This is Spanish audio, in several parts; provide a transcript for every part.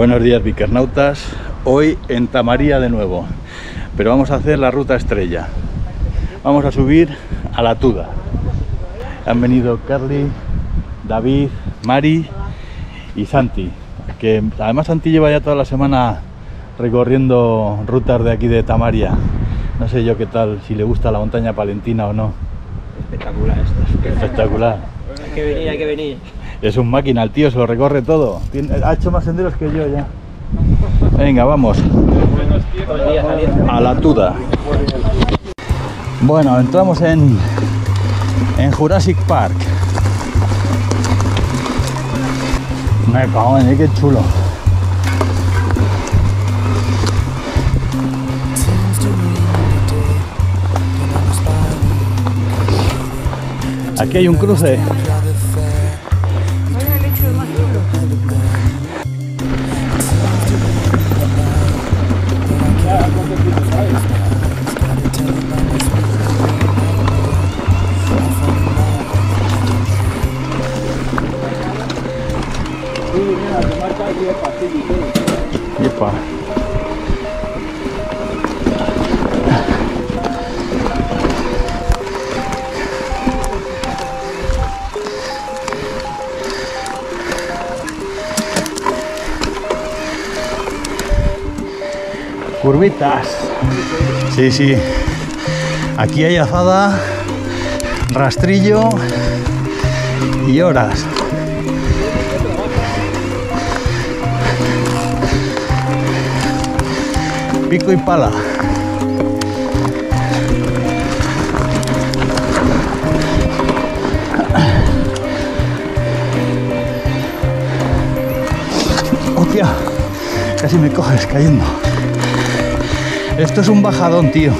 Buenos días, bicernautas. Hoy en Tamaría de nuevo, pero vamos a hacer la ruta estrella. Vamos a subir a la Tuda. Han venido Carly, David, Mari y Santi, que además Santi lleva ya toda la semana recorriendo rutas de aquí de Tamaria. No sé yo qué tal, si le gusta la montaña palentina o no. Espectacular esto. Espectacular. Hay que venir, hay que venir. Es un máquina, el tío se lo recorre todo. Ha hecho más senderos que yo ya. Venga, vamos. A la Tuda. Bueno, entramos en, en Jurassic Park. Me cago en qué chulo. Aquí hay un cruce. Curvitas. Sí, sí. Aquí hay azada, rastrillo y horas. Pico y pala. Hostia, casi me coges cayendo. Esto es un bajadón, tío.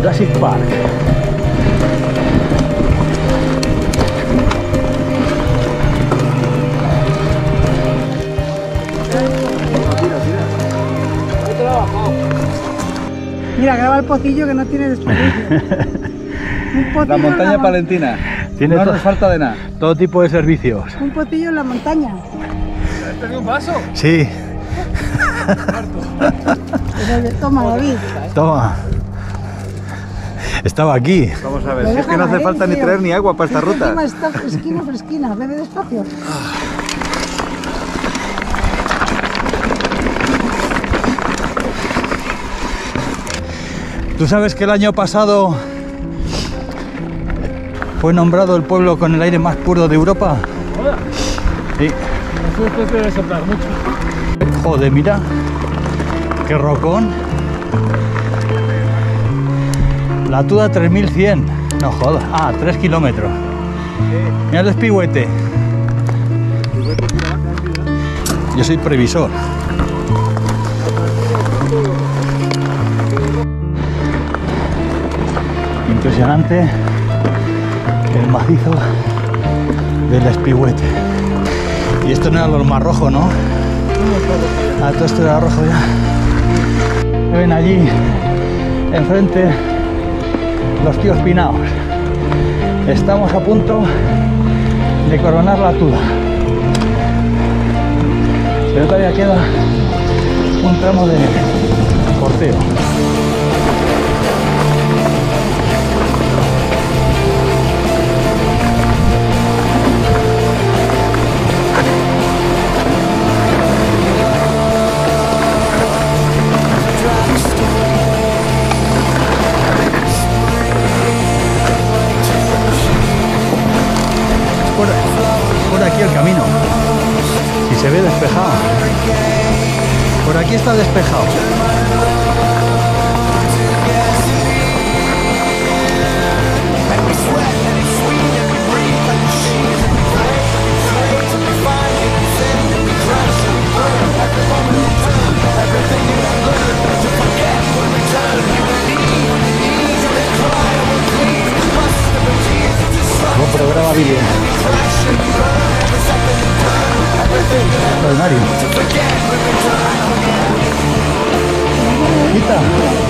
Jurassic Park. Mira, graba el pocillo que no tiene desperdicio. un La montaña mon- palentina. Tiene no nos falta de nada. Todo tipo de servicios. Un pocillo en la montaña. Sí, Pero de- Toma, David. toma. Estaba aquí. Vamos a ver, si es que no hace ahí, falta ni traer ni agua para esta ruta. Encima está fresquina, fresquina. Bebe despacio. ¿Tú sabes que el año pasado fue nombrado el pueblo con el aire más puro de Europa? Sí. Joder, mira. Qué rocón. La Tuda 3100. No jodas. Ah, 3 kilómetros. Mira el espigüete. Yo soy previsor. Impresionante el macizo del espigüete. Y esto no era lo más rojo, ¿no? Ah, todo esto era rojo ya. Ven allí, enfrente, los tíos pinaos. Estamos a punto de coronar la tuda. Pero todavía queda un tramo de. Mario. Quita.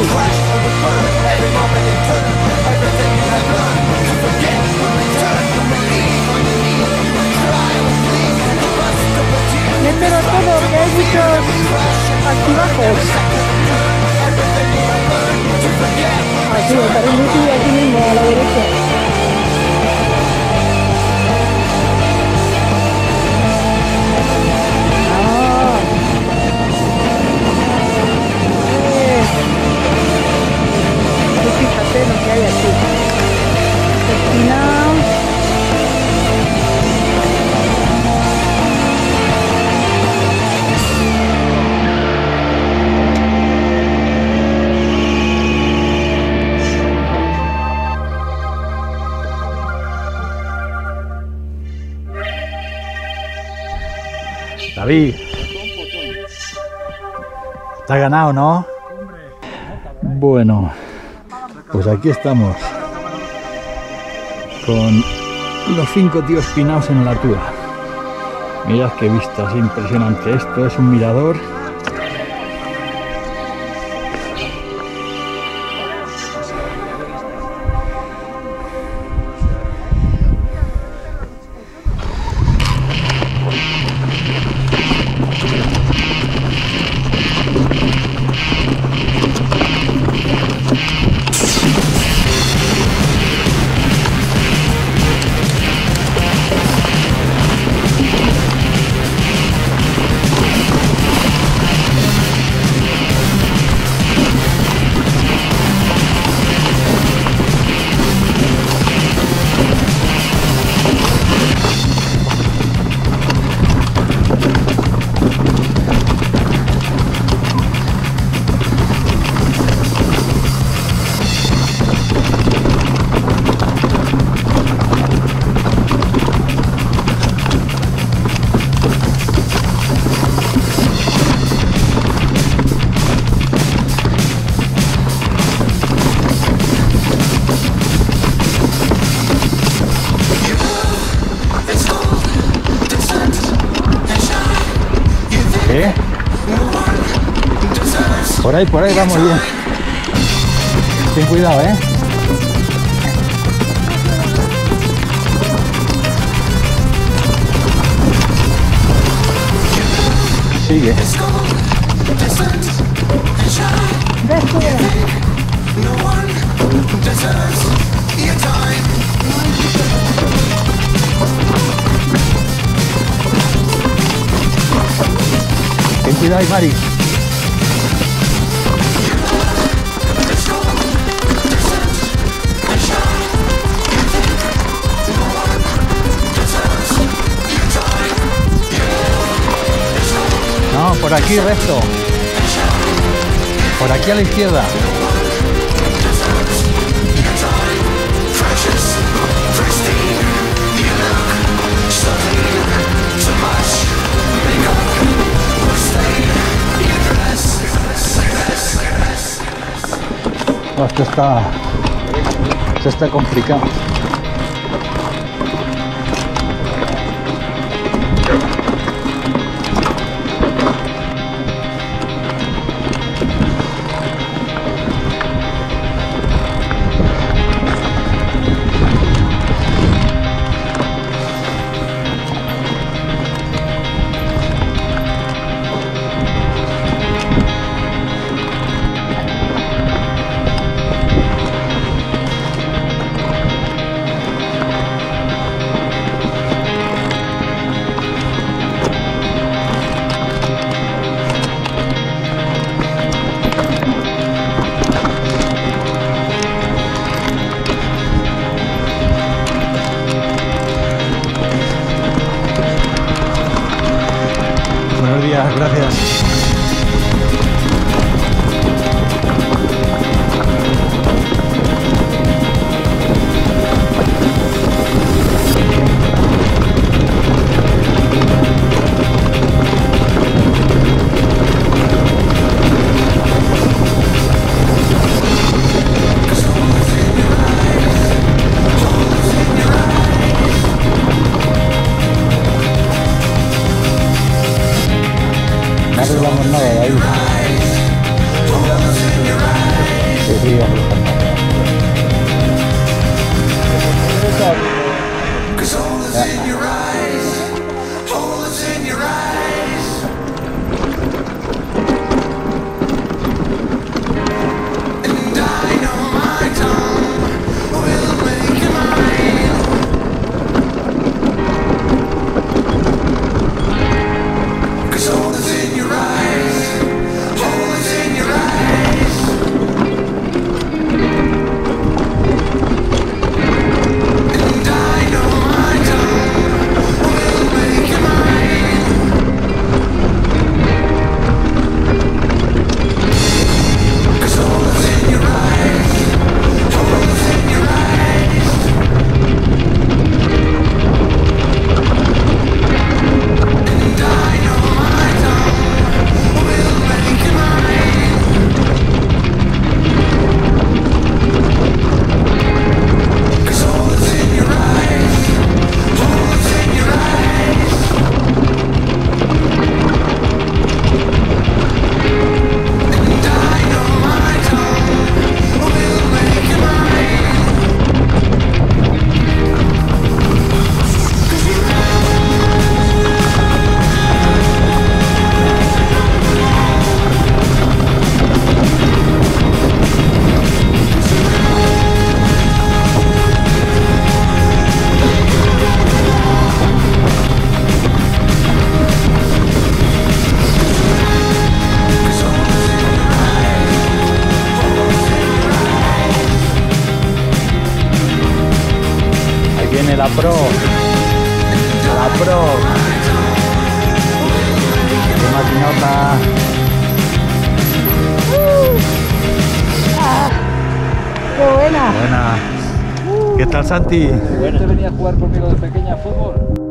Crash or the burn, every moment. To forget will return, to on your knees, try the Ha ganado, ¿no? Bueno, pues aquí estamos. Con los cinco tíos pinados en la altura. Mirad qué vistas impresionante. Esto es un mirador. Ahí, por ahí vamos bien. Ten cuidado, ¿eh? Sigue. Ten cuidado Mari. Por aquí recto. Por aquí a la izquierda. Esto está, esto está complicado. Gracias. Buena! Buena. ¿Qué tal, Santi? ¿Usted venía a jugar conmigo de pequeña a fútbol?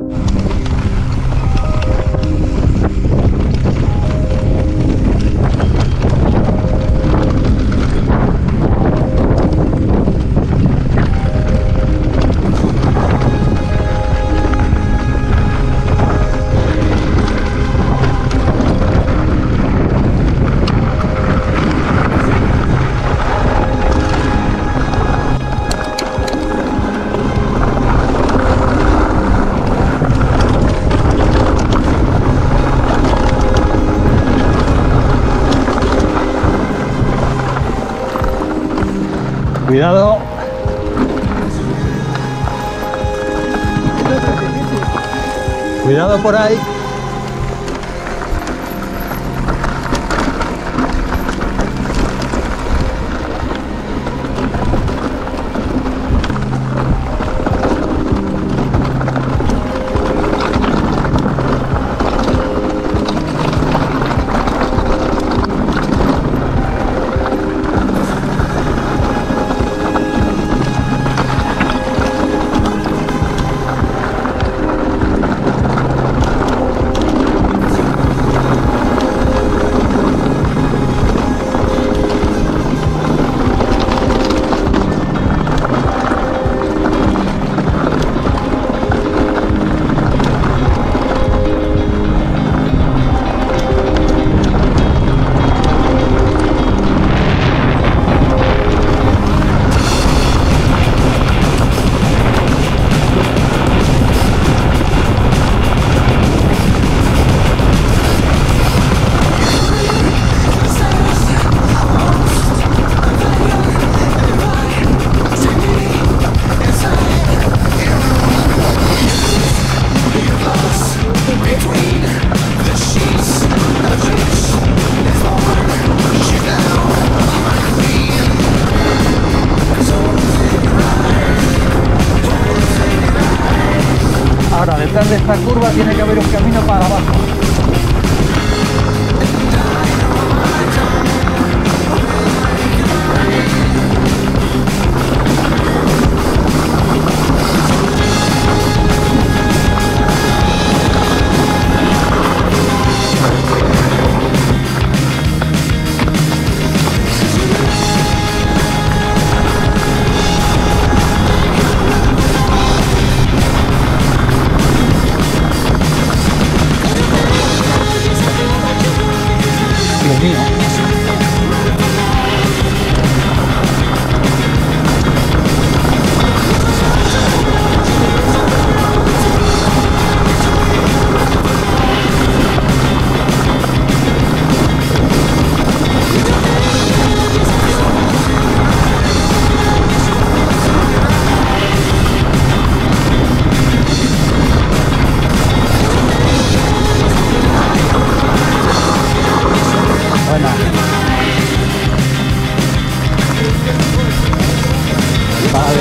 Cuidado. Cuidado por ahí.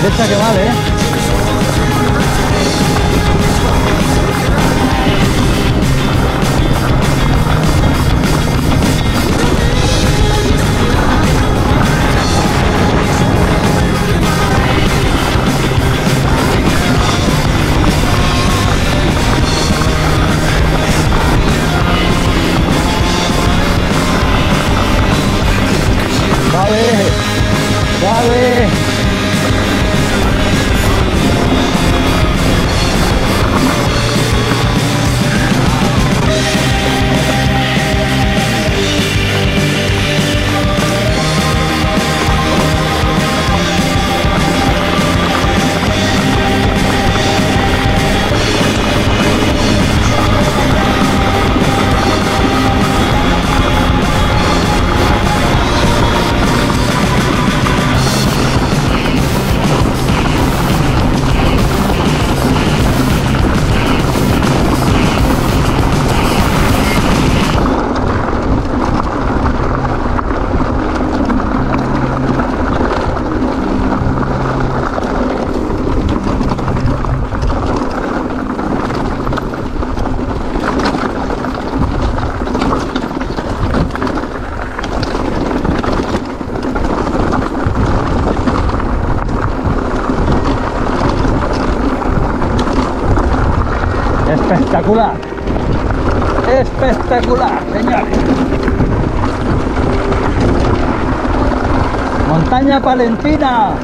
Derecha que vale, ¿eh? Montaña Palentina.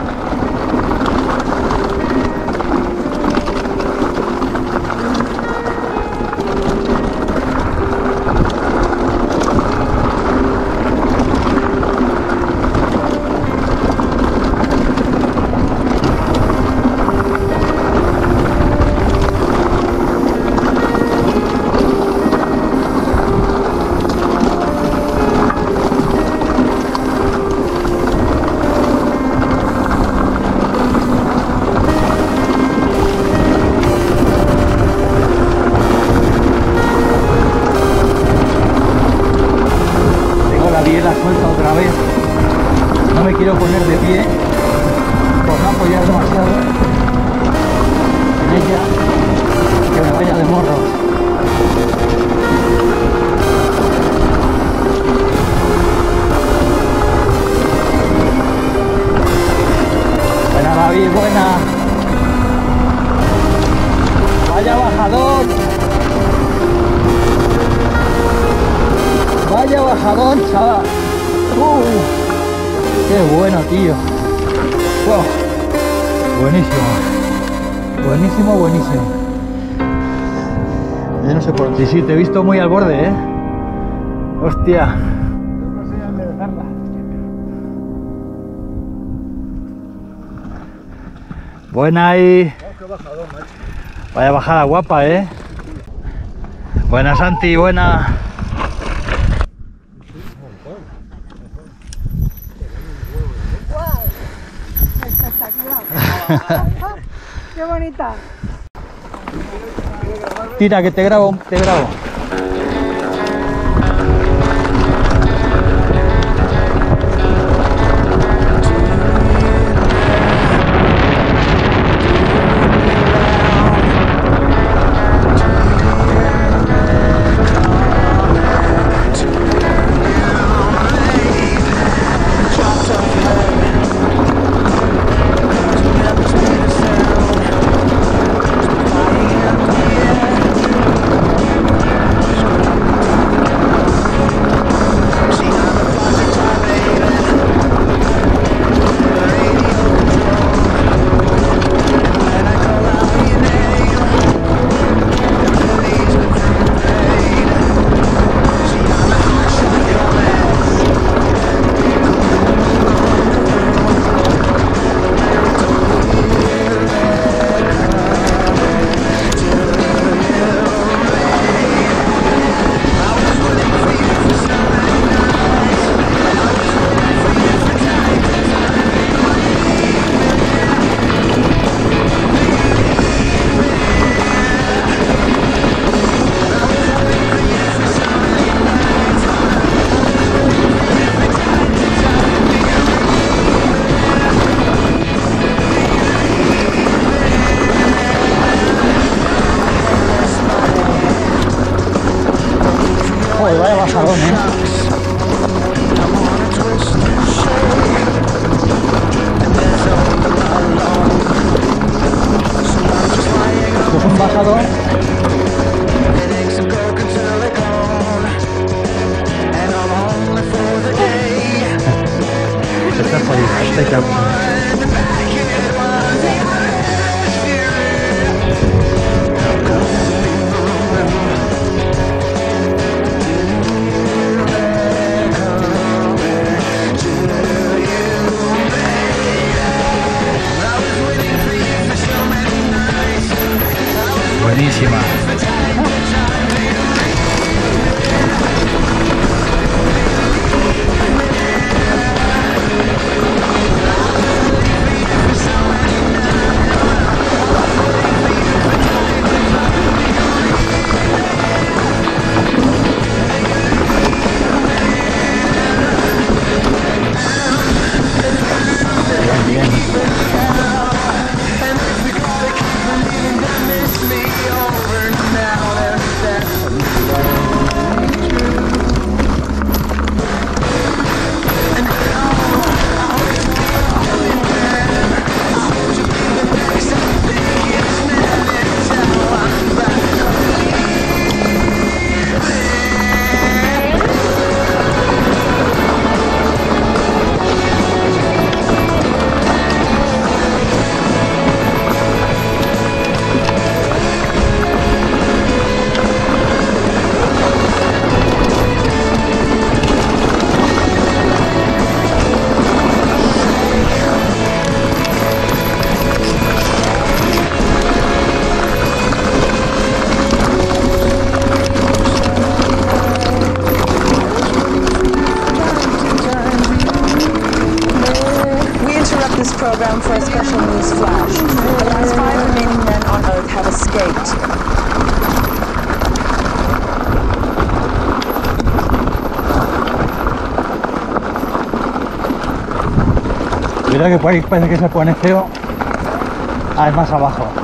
Sí, te he visto muy al borde, ¿eh? Hostia. Buena ahí. Vaya bajada guapa, ¿eh? Buena Santi, buena. ¡Qué bonita! Tira, que te grabo, te grabo. Joder, vaya bajadón, ¿eh? Es un bajadón. Mira que por ahí parece que se pone feo. Ah, es más abajo.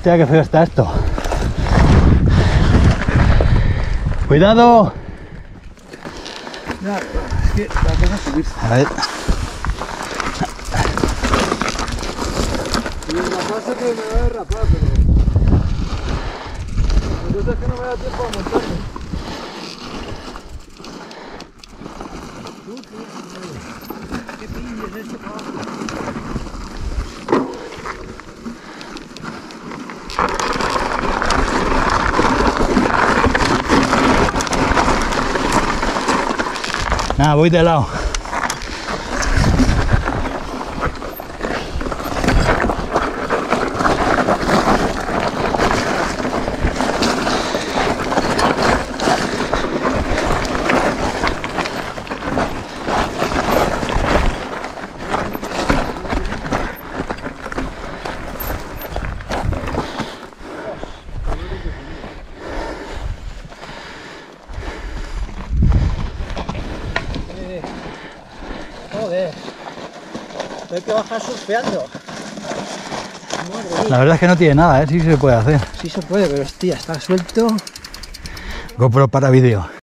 Hostia, qué feo está esto. Cuidado. Ya, es que la cosa es subirse. A ver. Y la pasa que me va a derrapar, pero. La cosa es que no me da tiempo a montarme. ¿Qué pillo es este paso? Nada, voy de lado. Joder. Hay que bajar surfeando. La verdad es que no tiene nada, ¿eh? Sí se puede hacer. Sí se puede, pero hostia, está suelto. GoPro para vídeo.